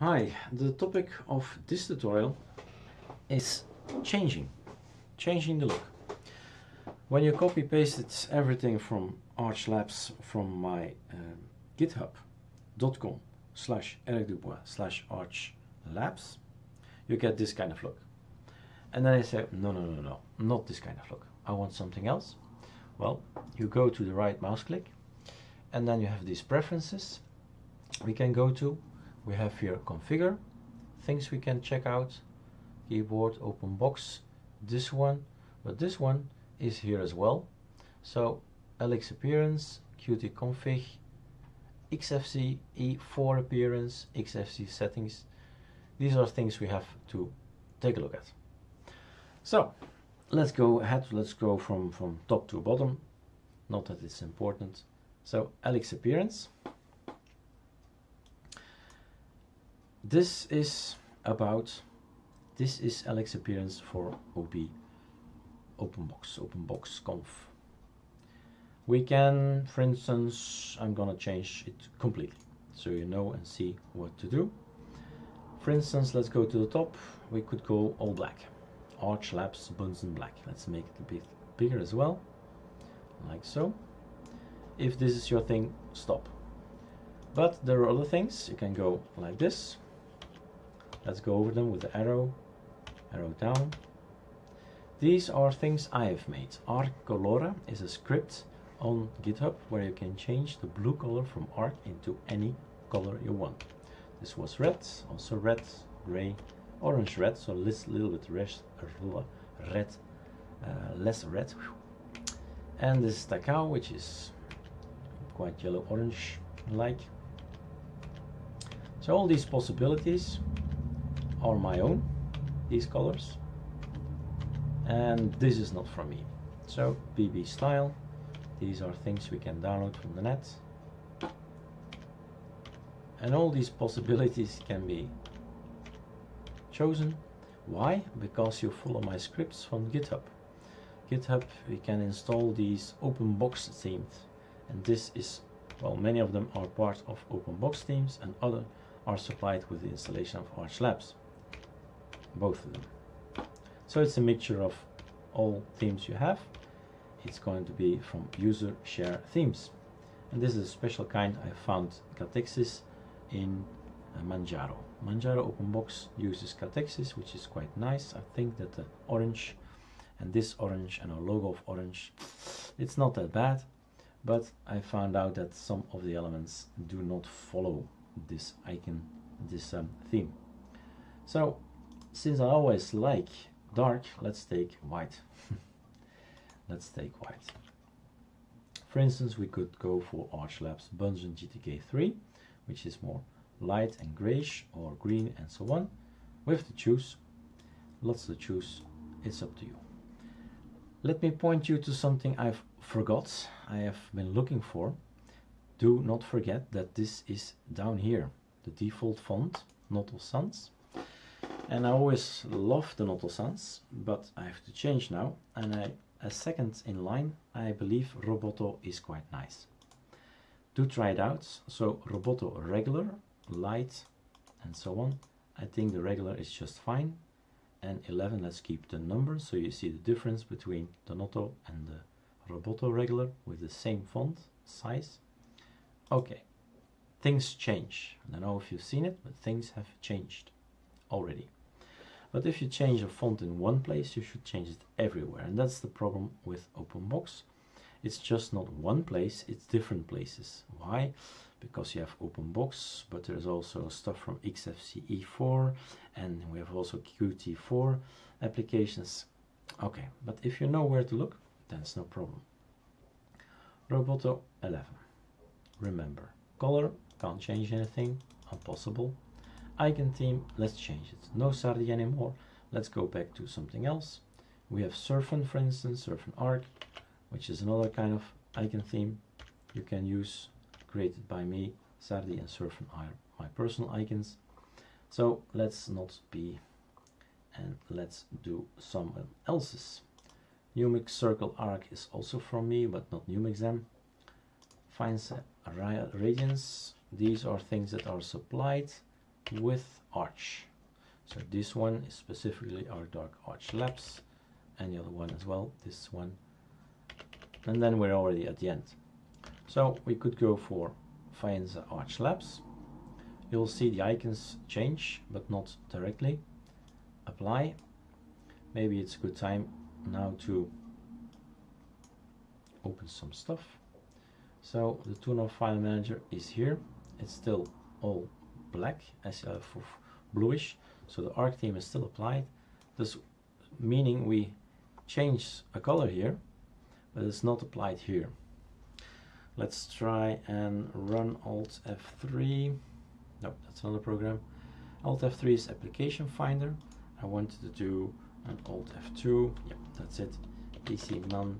Hi, the topic of this tutorial is changing, changing the look. When you copy pasted everything from Arch Labs from my uh, github.com slash erikdubois slash arch labs, you get this kind of look. And then I say, no, no, no, no, not this kind of look. I want something else. Well, you go to the right mouse click and then you have these preferences we can go to. We have here configure, things we can check out, keyboard, open box, this one, but this one is here as well. So LX appearance, Qt config, XFC E4 appearance, XFCE settings. These are things we have to take a look at. So let's go ahead, let's go from, from top to bottom. Not that it's important. So LX appearance. This is about, this is LX appearance for OP OpenBox, OpenBox conf. We can, for instance, I'm gonna change it completely so you know and see what to do. For instance, let's go to the top. We could go all black. Arch Labs Bunsen Black. Let's make it a bit bigger as well, like so. If this is your thing, stop. But there are other things. You can go like this. Let's go over them with the arrow, arrow down. These are things I have made. Arc Colora is a script on GitHub where you can change the blue color from Arc into any color you want. This was red, also red, gray, orange red, so a little bit red, red uh, less red. And this is Takao, which is quite yellow orange like. So all these possibilities are my own, these colors. And this is not from me. So BB style, these are things we can download from the net. And all these possibilities can be chosen. Why? Because you follow my scripts from GitHub. GitHub, we can install these OpenBox themes. And this is, well, many of them are part of OpenBox themes and other are supplied with the installation of Arch Labs both of them. So it's a mixture of all themes you have. It's going to be from user share themes. And this is a special kind I found Catexis in uh, Manjaro. Manjaro OpenBox uses Catexis, which is quite nice. I think that the orange and this orange and our logo of orange, it's not that bad. But I found out that some of the elements do not follow this icon, this um, theme. So since I always like dark, let's take white. let's take white. For instance, we could go for Arch Labs Bunsen GTK 3, which is more light and grayish or green and so on. We have to choose, lots to choose, it's up to you. Let me point you to something I've forgot, I have been looking for. Do not forget that this is down here, the default font, not Noto Sans. And I always love the Noto Sans, but I have to change now. And I, a second in line, I believe Roboto is quite nice. Do try it out. So Roboto regular, light, and so on. I think the regular is just fine. And 11, let's keep the number so you see the difference between the Noto and the Roboto regular with the same font size. Okay, things change. I don't know if you've seen it, but things have changed already. But if you change a font in one place, you should change it everywhere. And that's the problem with OpenBox. It's just not one place, it's different places. Why? Because you have OpenBox, but there's also stuff from XFCE4, and we have also Qt4 applications. Okay, but if you know where to look, then it's no problem. Roboto 11. Remember, color, can't change anything, impossible icon theme, let's change it. No Sardi anymore. Let's go back to something else. We have Surfn, for instance, Surfn Arc, which is another kind of icon theme you can use, created by me. Sardi and Surfn are my personal icons. So let's not be, and let's do someone else's. Numix Circle Arc is also from me, but not Numixam. Faenza Radiance. These are things that are supplied with Arch. So this one is specifically our dark Arch Labs and the other one as well, this one. And then we're already at the end. So we could go for Faenza Arch Labs. You'll see the icons change, but not directly. Apply. Maybe it's a good time now to open some stuff. So the Thunar file manager is here. It's still all black as uh, bluish. So the arc theme is still applied. This meaning we change a color here, but it's not applied here. Let's try and run Alt F3. Nope, that's another program. Alt F3 is application finder. I wanted to do an Alt F2. Yep, that's it. PC none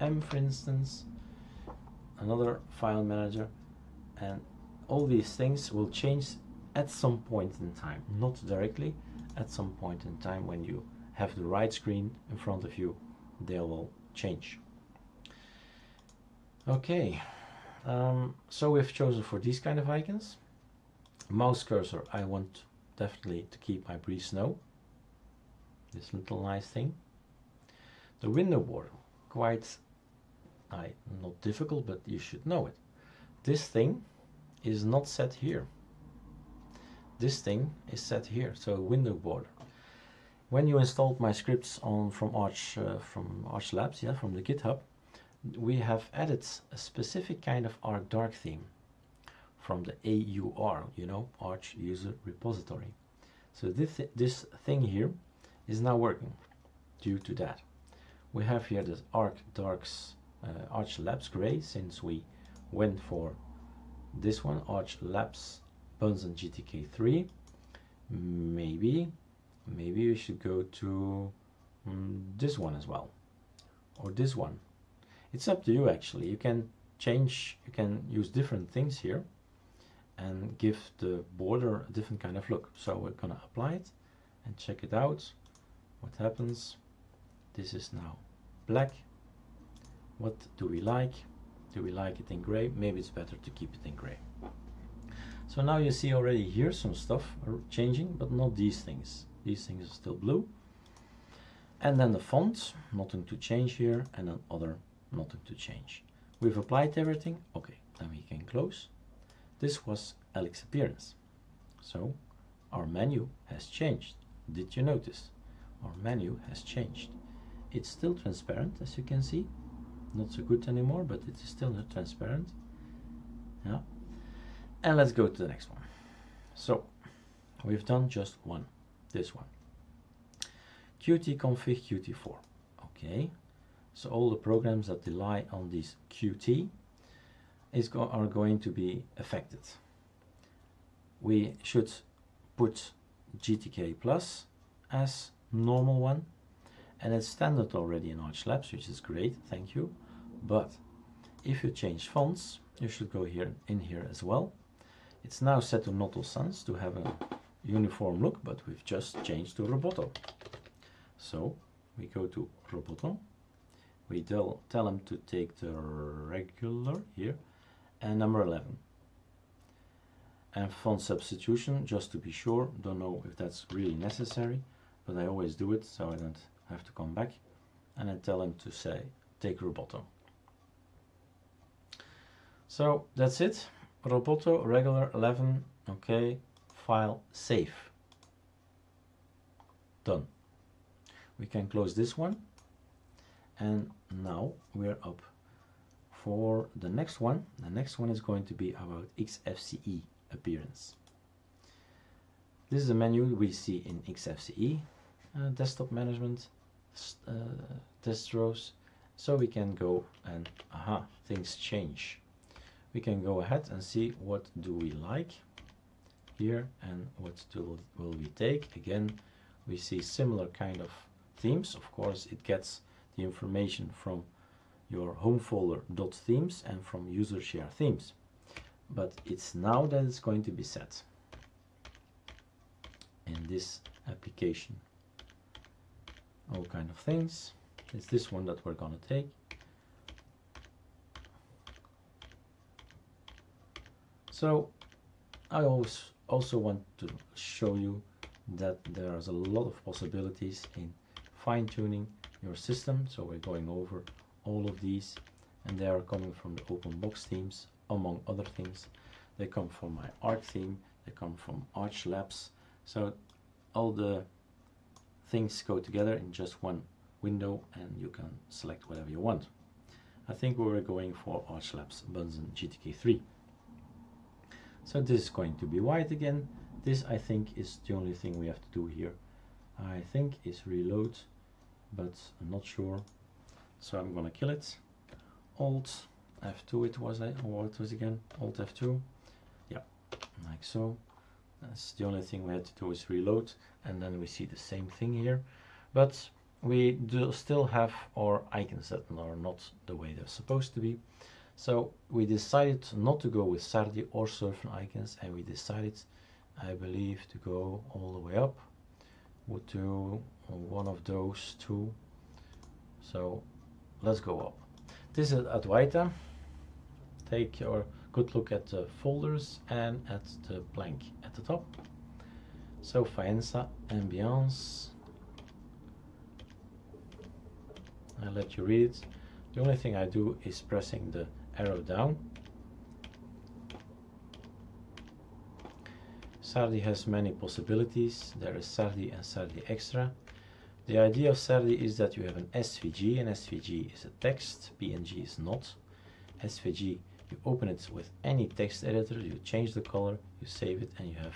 FM for instance. Another file manager. And all these things will change at some point in time, not directly, at some point in time when you have the right screen in front of you, they will change. Okay, um, so we've chosen for these kind of icons. Mouse cursor, I want definitely to keep my Breeze Snow. This little nice thing. The window border, quite I, not difficult, but you should know it. This thing is not set here. This thing is set here, so window border. When you installed my scripts on from Arch uh, from Arch Labs, yeah, from the GitHub, we have added a specific kind of Arc Dark theme from the AUR, you know, Arch User Repository. So this this thing here is now working due to that. We have here this Arc Darks uh, Arch Labs Gray since we went for this one, Arch Labs Bunsen GTK 3. Maybe, maybe we should go to um, this one as well, or this one. It's up to you actually. You can change, you can use different things here and give the border a different kind of look. So we're gonna apply it and check it out. What happens? This is now black. What do we like? Do we like it in gray? Maybe it's better to keep it in gray. So now you see already here some stuff are changing, but not these things. These things are still blue. And then the font, nothing to change here, and then other, nothing to change. We've applied everything. Okay, then we can close. This was LX appearance. So our menu has changed. Did you notice? Our menu has changed. It's still transparent, as you can see. Not so good anymore, but it is still not transparent. Yeah, and let's go to the next one. So we've done just one, this one. Qt config Qt4. Okay, so all the programs that rely on this Qt is go are going to be affected. We should put GTK Plus as normal one and it's standard already in Arch Labs which is great thank you but if you change fonts you should go here in here as well it's now set to Noto Sans to have a uniform look, but we've just changed to Roboto. So we go to Roboto, we tell, tell him to take the regular here and number 11. And font substitution, just to be sure, don't know if that's really necessary, but I always do it so I don't have to come back. And I tell him to say, take Roboto. So that's it. Roboto regular 11 okay. File save done. We can close this one. And now we're up for the next one. The next one is going to be about XFCE appearance. This is a menu we see in XFCE uh, desktop management uh, rows. so we can go and aha things change we can go ahead and see what do we like here and what do will we take. Again we see similar kind of themes. Of course it gets the information from your home folder dot themes and from user share themes. But it's now that it's going to be set in this application. All kind of things. It's this one that we're gonna take So I always also want to show you that there is a lot of possibilities in fine-tuning your system. So we're going over all of these and they are coming from the open box themes among other things. They come from my Arc theme. They come from arch labs. So all the things go together in just one window and you can select whatever you want. I think we were going for arch labs Bunsen GTK3 so this is going to be white again. This I think is the only thing we have to do here. I think is reload but I'm not sure. So I'm gonna kill it. Alt F2 it was eh, it or was again? Alt F2 yeah like so. That's the only thing we had to do is reload and then we see the same thing here. But we do still have our icons that are not the way they're supposed to be so we decided not to go with Sardi or Surfn icons and we decided I believe to go all the way up to one of those two. So let's go up. This is Adwaita take your good look at the folders and at the blank at the top. So Faenza ambience I'll let you read it. The only thing I do is pressing the arrow down. Sardi has many possibilities. There is Sardi and Sardi Extra. The idea of Sardi is that you have an SVG and SVG is a text. PNG is not. SVG you open it with any text editor you change the color you save it and you have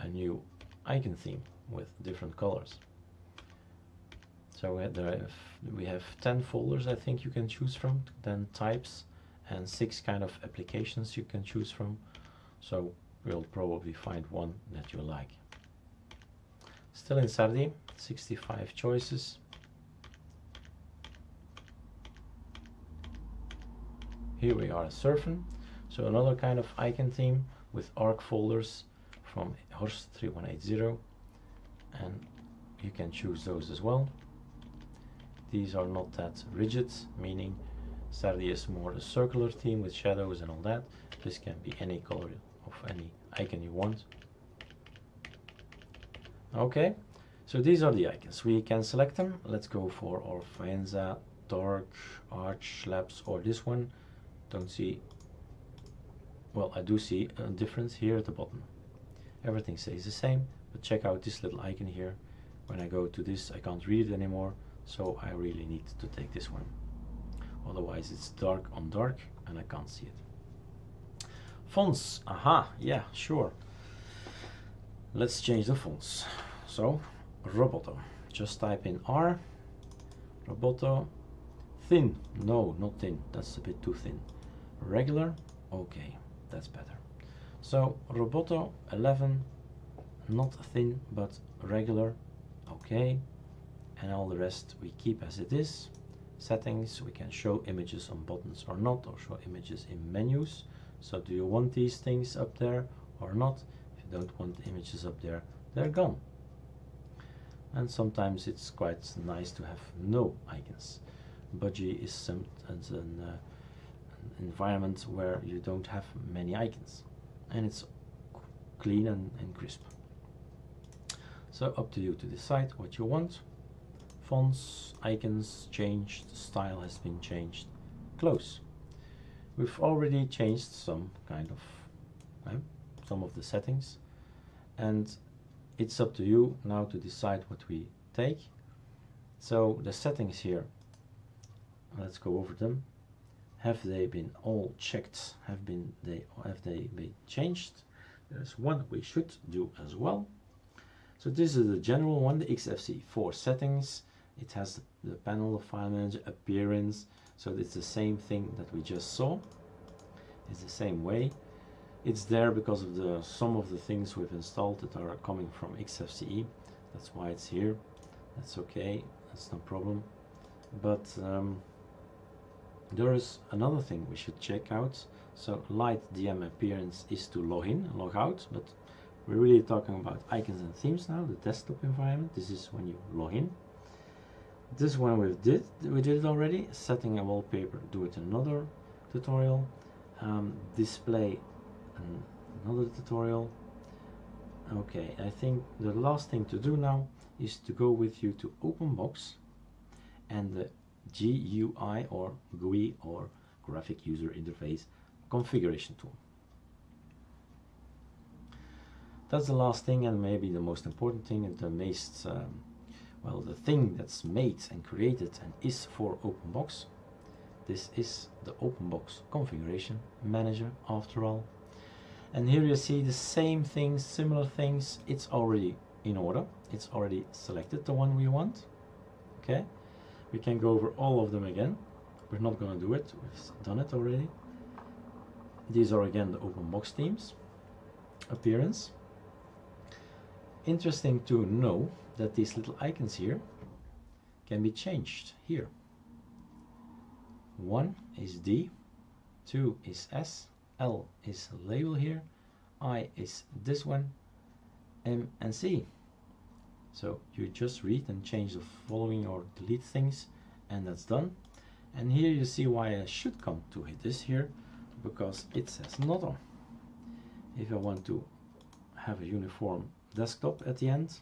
a new icon theme with different colors. So we have, we have 10 folders I think you can choose from 10 types and six kind of applications you can choose from. So we'll probably find one that you like. Still in Sardi 65 choices. Here we are surfing. So another kind of icon theme with arc folders from Horst 3180 and you can choose those as well. These are not that rigid meaning Sardi is more a circular theme with shadows and all that. This can be any color of any icon you want. Okay so these are the icons. We can select them. Let's go for our Faenza arch labs or this one. Don't see well I do see a difference here at the bottom. Everything stays the same but check out this little icon here. When I go to this I can't read it anymore so I really need to take this one otherwise it's dark on dark and I can't see it. Fonts aha yeah sure. Let's change the fonts. So Roboto. Just type in R. Roboto. Thin. No not thin. That's a bit too thin. Regular. Okay that's better. So Roboto 11 not thin but regular. Okay. And all the rest we keep as it is settings we can show images on buttons or not or show images in menus. So do you want these things up there or not? If you don't want images up there they're gone. And sometimes it's quite nice to have no icons. Budgie is some an, uh, an environment where you don't have many icons. And it's clean and, and crisp. So up to you to decide what you want fonts, icons changed, style has been changed, close. We've already changed some kind of, uh, some of the settings and it's up to you now to decide what we take. So the settings here, let's go over them. Have they been all checked? Have been they have they been changed? There's one we should do as well. So this is the general one, the XFCE4 settings it has the panel of file manager appearance so it's the same thing that we just saw. It's the same way. It's there because of the some of the things we've installed that are coming from XFCE that's why it's here. That's okay. That's no problem. But um, there is another thing we should check out. So light DM appearance is to log in log out but we're really talking about icons and themes now the desktop environment. This is when you log in this one we did we did it already setting a wallpaper do it another tutorial um, display another tutorial Okay, I think the last thing to do now is to go with you to OpenBox and the GUI or GUI or Graphic User Interface configuration tool. That's the last thing and maybe the most important thing and the most, um, well, the thing that's made and created and is for OpenBox. This is the OpenBox configuration manager after all. And here you see the same things, similar things. It's already in order. It's already selected the one we want. Okay. We can go over all of them again. We're not going to do it. We've done it already. These are again the OpenBox themes. Appearance. Interesting to know that these little icons here can be changed here. One is D, two is S, L is label here, I is this one, M and C. So you just read and change the following or delete things and that's done. And here you see why I should come to hit this here because it says not on. If I want to have a uniform desktop at the end,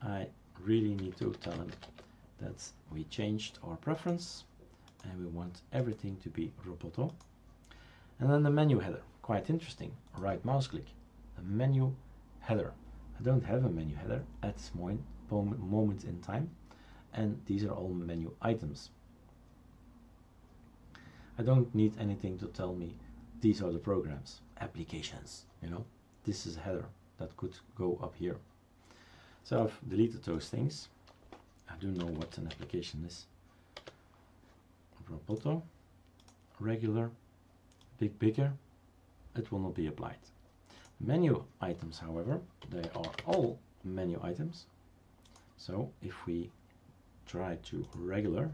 I really need to tell them that we changed our preference and we want everything to be Roboto. And then the menu header, quite interesting, right mouse click, the menu header. I don't have a menu header at this moment in time and these are all menu items. I don't need anything to tell me these are the programs, applications, you know, this is a header that could go up here. So I've deleted those things. I do know what an application is. Roboto, regular, big bigger, it will not be applied. Menu items, however, they are all menu items. So if we try to regular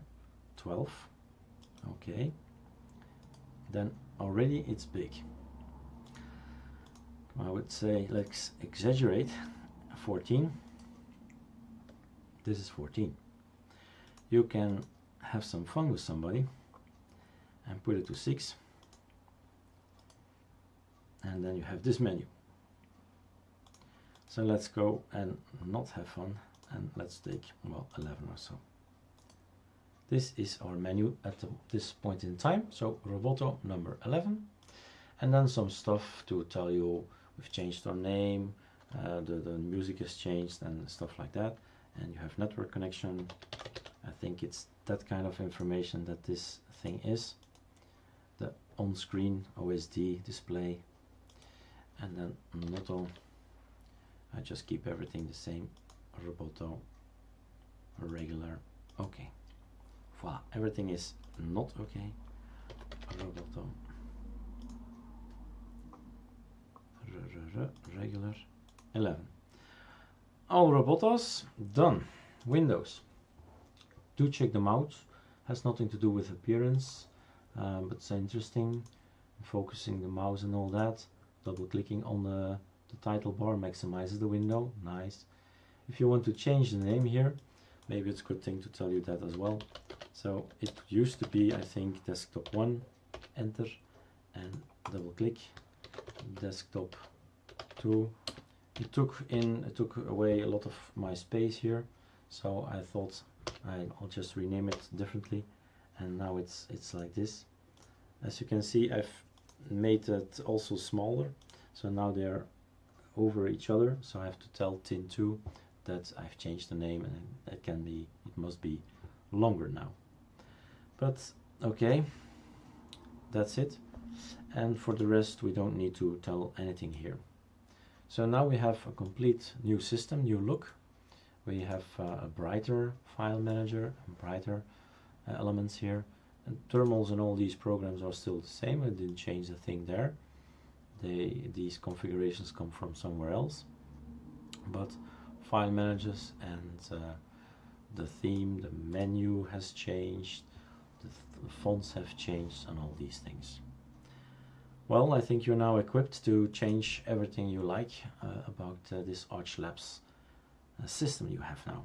12, okay, then already it's big. I would say let's exaggerate. 14 this is 14 you can have some fun with somebody and put it to 6 and then you have this menu. So let's go and not have fun and let's take well 11 or so. This is our menu at the, this point in time. So Roboto number 11 and then some stuff to tell you we've changed our name uh, the, the music has changed and stuff like that. And you have network connection. I think it's that kind of information that this thing is. The on-screen OSD display. And then Noto. I just keep everything the same. Roboto. Regular. Okay. Voila. Everything is not okay. Roboto regular 11 all robotos done. Windows. Do check them out. Has nothing to do with appearance um, but it's interesting. Focusing the mouse and all that. Double clicking on the, the title bar maximizes the window. Nice. If you want to change the name here maybe it's a good thing to tell you that as well. So it used to be I think desktop 1 enter and double click desktop 2 it took in it took away a lot of my space here so I thought I'll just rename it differently and now it's it's like this. As you can see I've made it also smaller so now they're over each other so I have to tell tint2 that I've changed the name and it can be it must be longer now. But okay that's it and for the rest we don't need to tell anything here so now we have a complete new system, new look. We have uh, a brighter file manager, brighter uh, elements here. And terminals and all these programs are still the same. I didn't change a thing there. They, these configurations come from somewhere else. But file managers and uh, the theme, the menu has changed, the, th the fonts have changed and all these things. Well, I think you're now equipped to change everything you like uh, about uh, this Arch Labs uh, system you have now.